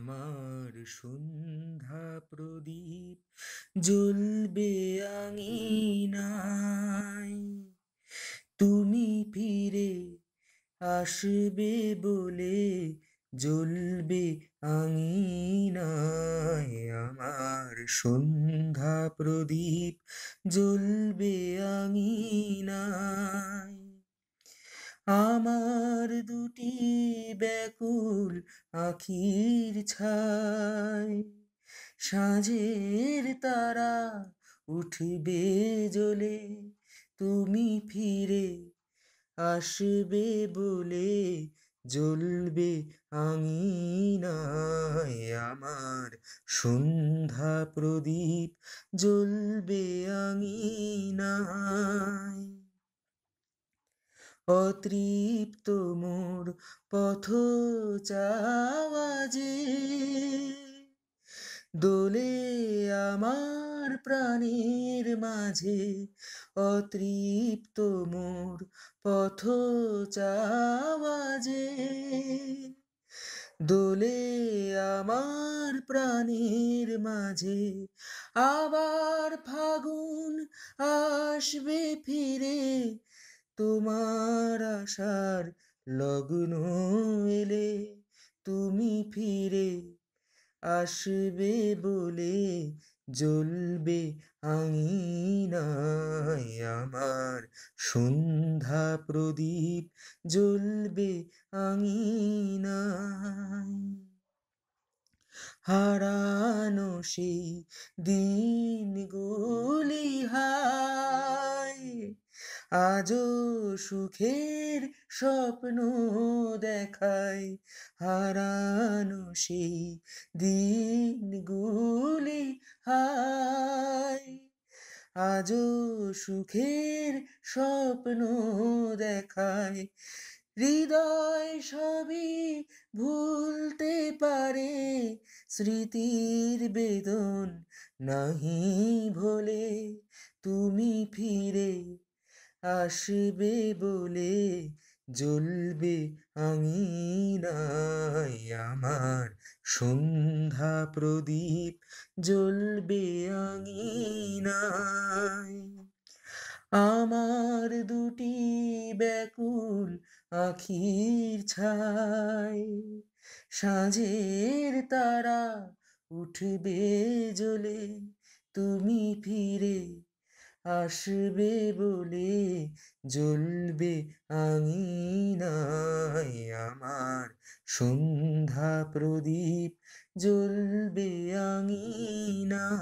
আমার সন্ধ্যা প্রদীপ জ্বলবে আঙিনায়। তুমি ফিরে আসবে বলে জ্বলবে আঙিনায়। আমার সন্ধ্যা প্রদীপ জ্বলবে আঙিনায়। আমার দুটি ব্যাকুল আখির ছায় সাঁঝের তারা উঠবে জ্বলে, তুমি ফিরে আসবে বলে জ্বলবে আঙিনায়। আমার সন্ধ্যা প্রদীপ জ্বলবে আঙিনায়। অতৃপ্ত মোর পথ চাওয়াজে দোলে আমার প্রাণের মাঝে অতৃপ্ত মোর পথ চাওয়াজে দোলে আমার প্রাণের মাঝে আবার ফাগুন আসবে ফিরে তোমার আশার লগ্ন এলে তুমি ফিরে আসবে বলে জ্বলবে আঙিনায় আমার সন্ধ্যা প্রদীপ জ্বলবে আঙিনায়। হারানো সেই দিনগুলি আজও সুখের স্বপ্ন দেখায় হারানো সেই দিনগুলি হায়। আজও সুখের স্বপ্ন দেখায় হৃদয় সবই ভুলতে পারে, স্মৃতির বেদন নাহি ভোলে, তুমি ফিরে আসবে বলে জ্বলবে আঙিনায় আমার সন্ধ্যা প্রদীপ, জ্বলবে আঙিনায়। আমার দুটি ব্যাকুল আখির ছায়, সাঁঝের তারা উঠবে জ্বলে, তুমি ফিরে আসবে বলে জ্বলবে আঙিনায় আমার সন্ধ্যা প্রদীপ জ্বলবে আঙিনায়।